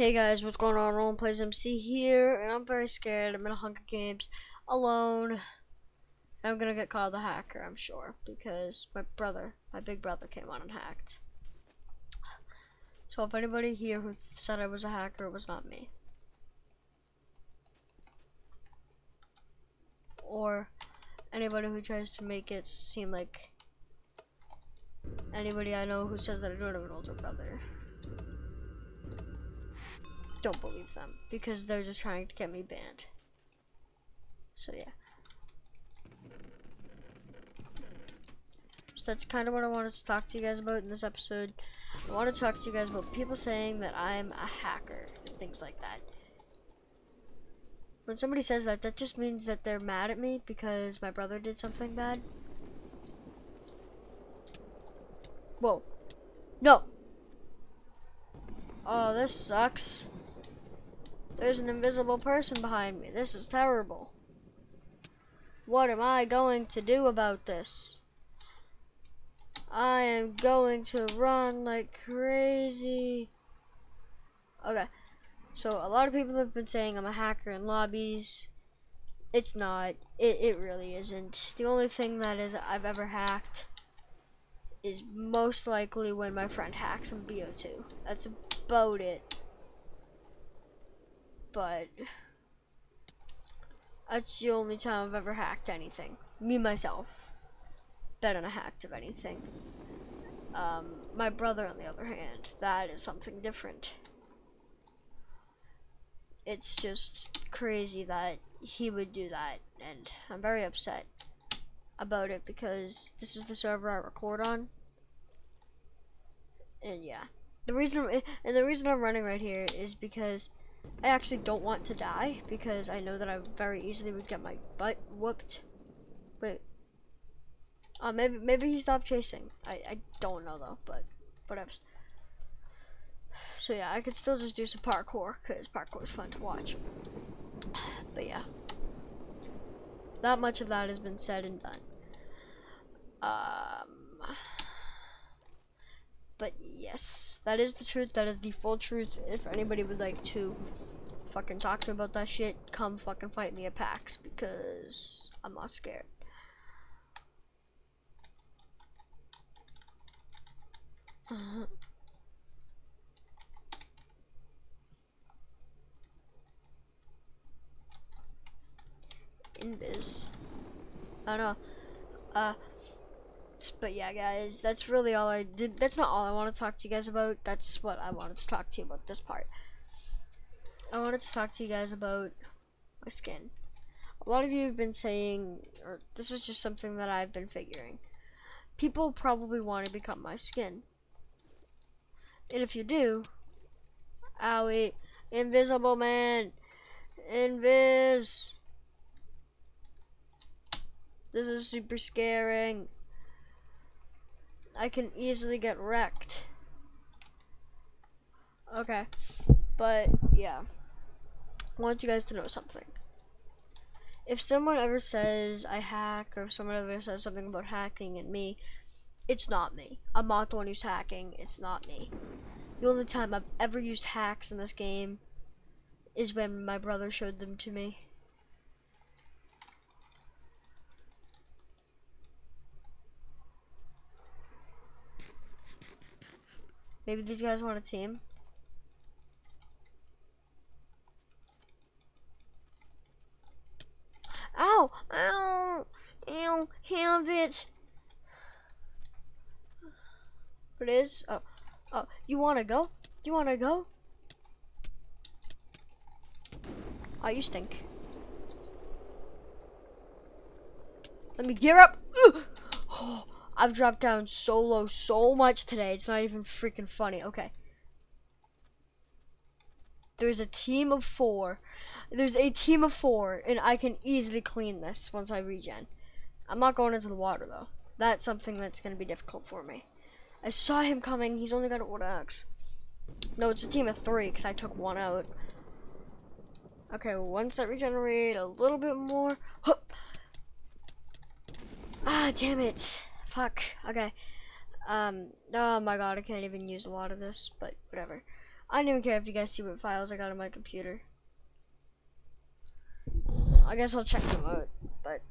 Hey guys, what's going on? Roland Plays MC here, and I'm very scared. I'm in a Hunger Games alone. I'm gonna get called the hacker, I'm sure, because my brother, my big brother, came on and hacked. So if anybody here who said I was a hacker, it was not me. Or anybody who tries to make it seem like anybody I know who says that I don't have an older brother don't believe them because they're just trying to get me banned. So yeah. So that's kind of what I wanted to talk to you guys about in this episode. I want to talk to you guys about people saying that I'm a hacker and things like that. When somebody says that, that just means that they're mad at me because my brother did something bad. Whoa. No. Oh, this sucks. There's an invisible person behind me. This is terrible. What am I going to do about this? I am going to run like crazy. Okay. So a lot of people have been saying I'm a hacker in lobbies. It's not. It, it really isn't. The only thing that is I've ever hacked is most likely when my friend hacks on BO2. That's about it but that's the only time I've ever hacked anything. Me myself. Bet on a hacked of anything. Um, my brother, on the other hand, that is something different. It's just crazy that he would do that, and I'm very upset about it because this is the server I record on. And yeah, the reason and the reason I'm running right here is because I actually don't want to die because I know that I very easily would get my butt whooped. Wait. Uh, maybe maybe he stopped chasing. I, I don't know though, but whatever. So yeah, I could still just do some parkour because parkour is fun to watch. But yeah, that much of that has been said and done. Um, but yes, that is the truth. That is the full truth. If anybody would like to fucking talk to me about that shit, come fucking fight me at PAX because I'm not scared. In this, I don't know. Uh, but yeah, guys, that's really all I did. That's not all I want to talk to you guys about. That's what I wanted to talk to you about this part. I wanted to talk to you guys about my skin. A lot of you have been saying, or this is just something that I've been figuring. People probably want to become my skin. And if you do, owie, invisible man, invis. This is super scaring. I can easily get wrecked. Okay, but yeah, I want you guys to know something. If someone ever says I hack, or if someone ever says something about hacking and me, it's not me. I'm not the one who's hacking, it's not me. The only time I've ever used hacks in this game is when my brother showed them to me. Maybe these guys want a team. Ow! Ow! Ow! Have it! What is? Oh. Oh, you wanna go? You wanna go? Oh, you stink. Let me gear up. Oh, I've dropped down so low so much today. It's not even freaking funny. Okay. There's a team of four. There's a team of four, and I can easily clean this once I regen. I'm not going into the water, though. That's something that's going to be difficult for me. I saw him coming. He's only got a wood axe. No, it's a team of three, because I took one out. Okay, once I regenerate a little bit more. Ah, damn it. Fuck. Okay. Um. Oh my god, I can't even use a lot of this, but whatever. I don't even care if you guys see what files I got on my computer. I guess I'll check them out, but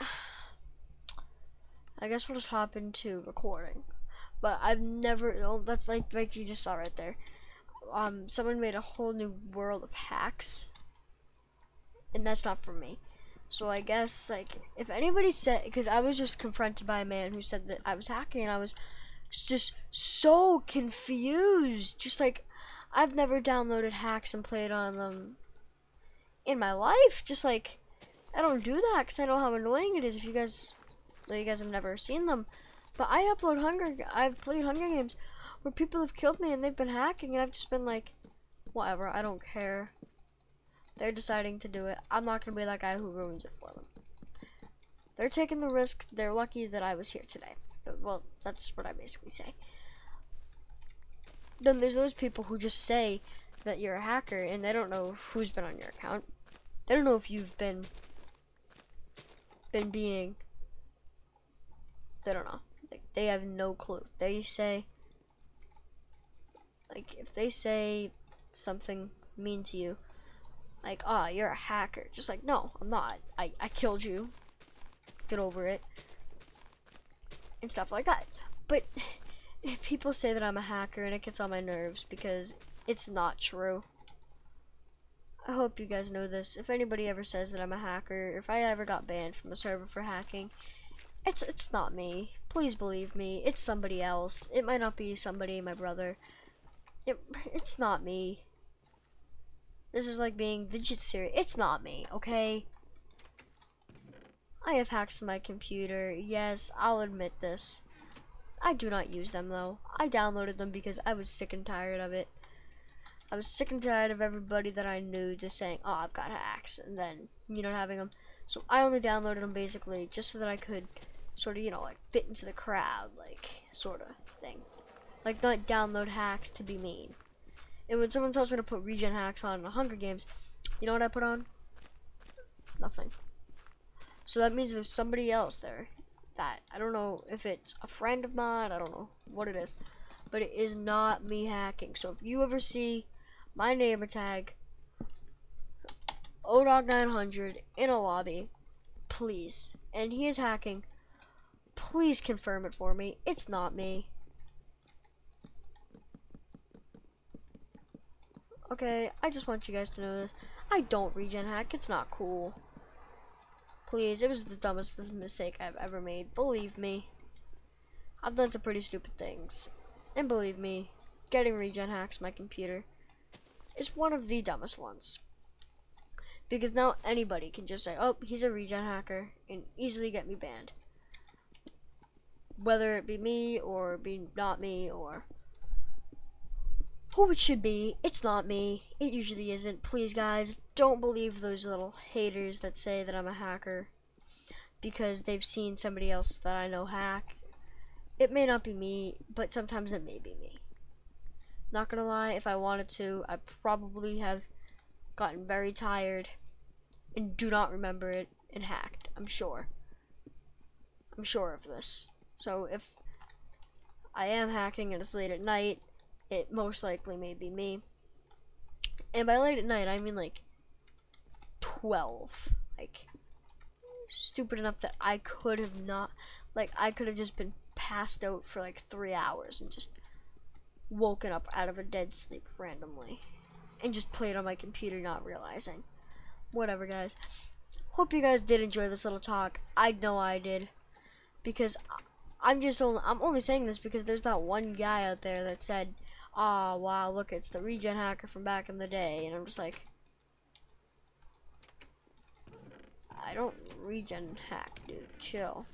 I guess we'll just hop into recording. But I've never, oh, that's like, like you just saw right there. Um, someone made a whole new world of hacks, and that's not for me. So I guess, like, if anybody said, because I was just confronted by a man who said that I was hacking, and I was just so confused. Just like, I've never downloaded hacks and played on them in my life. Just like, I don't do that because I know how annoying it is if you guys, you guys have never seen them. But I upload Hunger, I've played Hunger Games where people have killed me and they've been hacking and I've just been like, whatever, I don't care. They're deciding to do it. I'm not going to be that guy who ruins it for them. They're taking the risk. They're lucky that I was here today. Well, that's what I basically say. Then there's those people who just say that you're a hacker and they don't know who's been on your account. They don't know if you've been been being they don't know. Like they have no clue. They say like if they say something mean to you, like, ah, oh, you're a hacker. Just like, no, I'm not. I, I killed you. Get over it. And stuff like that. But people say that I'm a hacker and it gets on my nerves because it's not true. I hope you guys know this. If anybody ever says that I'm a hacker, if I ever got banned from a server for hacking, it's it's not me. Please believe me. It's somebody else. It might not be somebody, my brother. It, it's not me. This is like being the Jitsuri. It's not me, okay? I have hacks on my computer. Yes, I'll admit this. I do not use them though. I downloaded them because I was sick and tired of it. I was sick and tired of everybody that I knew just saying, oh, I've got hacks, and then, you know, having them. So I only downloaded them basically just so that I could sort of, you know, like fit into the crowd, like, sort of thing. Like, not download hacks to be mean. And when someone tells me to put regen hacks on in the Hunger Games, you know what I put on? Nothing. So that means there's somebody else there that I don't know if it's a friend of mine, I don't know what it is, but it is not me hacking. So if you ever see my name tag ODog900 in a lobby, please, and he is hacking, please confirm it for me. It's not me. Okay, I just want you guys to know this. I don't regen hack. It's not cool. Please, it was the dumbest mistake I've ever made. Believe me. I've done some pretty stupid things. And believe me, getting regen hacks my computer is one of the dumbest ones. Because now anybody can just say, oh, he's a regen hacker, and easily get me banned. Whether it be me, or be not me, or who it should be. It's not me. It usually isn't. Please, guys, don't believe those little haters that say that I'm a hacker because they've seen somebody else that I know hack. It may not be me, but sometimes it may be me. Not gonna lie, if I wanted to, I probably have gotten very tired and do not remember it and hacked. I'm sure. I'm sure of this. So if I am hacking and it's late at night, it most likely may be me. And by late at night, I mean like 12. Like, stupid enough that I could have not, like, I could have just been passed out for like three hours and just woken up out of a dead sleep randomly. And just played on my computer not realizing. Whatever, guys. Hope you guys did enjoy this little talk. I know I did. Because I'm just only, I'm only saying this because there's that one guy out there that said, ah, oh, wow, look, it's the regen hacker from back in the day. And I'm just like, I don't regen hack, dude. Chill.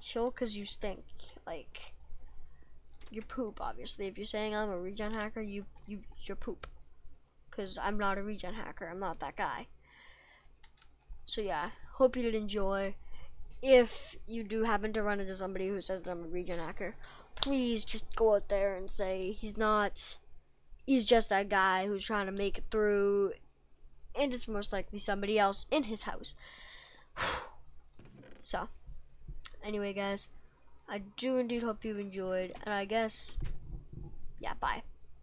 Chill because you stink. Like, you're poop, obviously. If you're saying I'm a regen hacker, you, you, you're poop. Because I'm not a regen hacker. I'm not that guy. So yeah, hope you did enjoy. If you do happen to run into somebody who says that I'm a regen hacker, please just go out there and say he's not he's just that guy who's trying to make it through and it's most likely somebody else in his house. So anyway guys I do indeed hope you enjoyed and I guess yeah bye